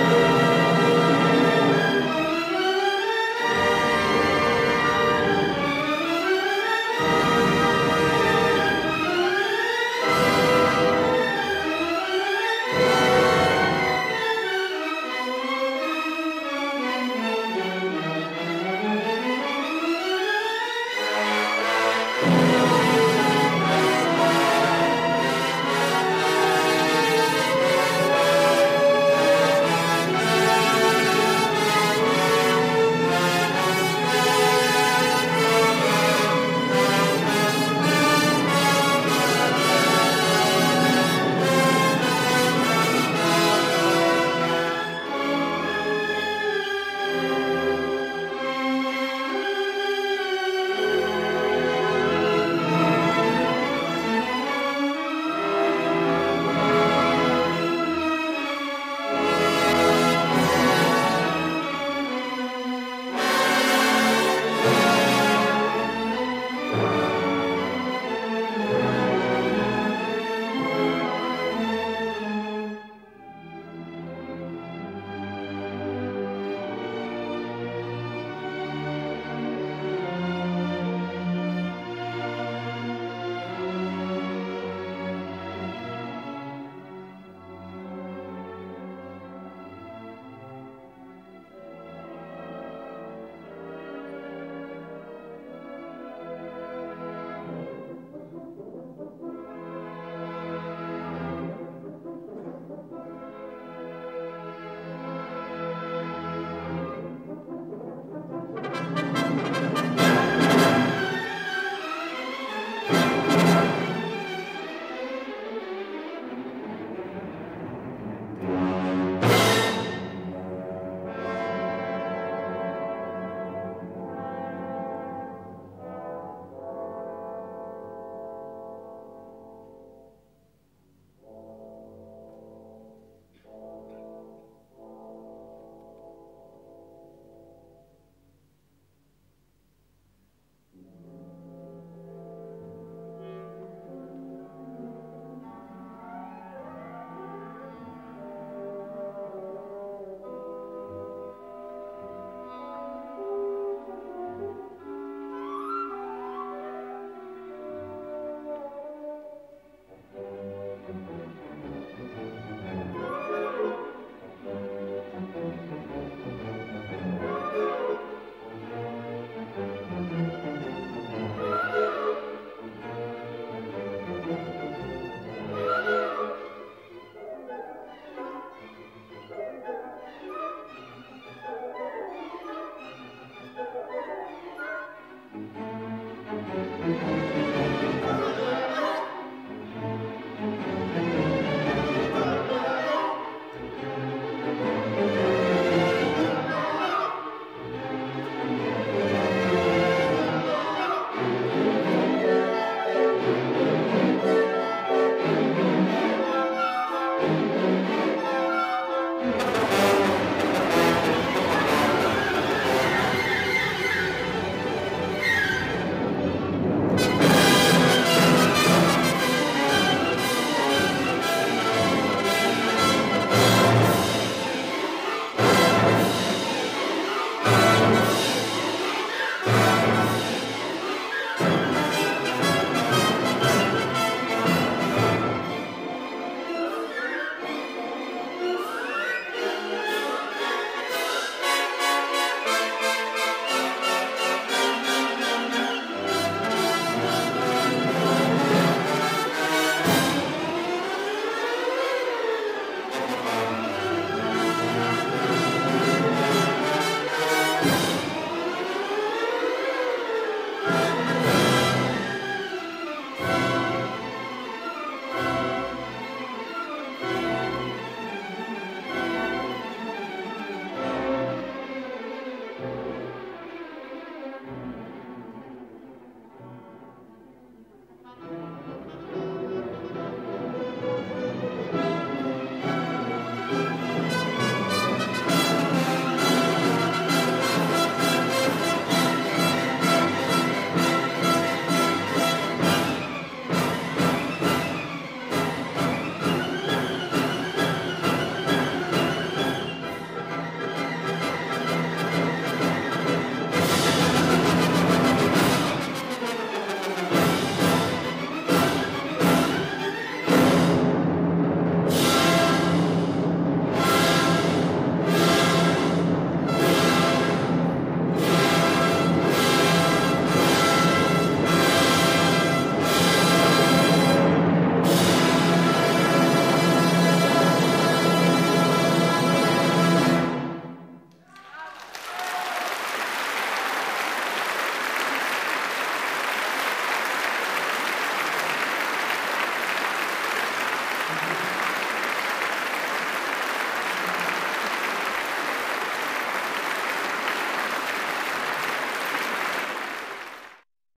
Música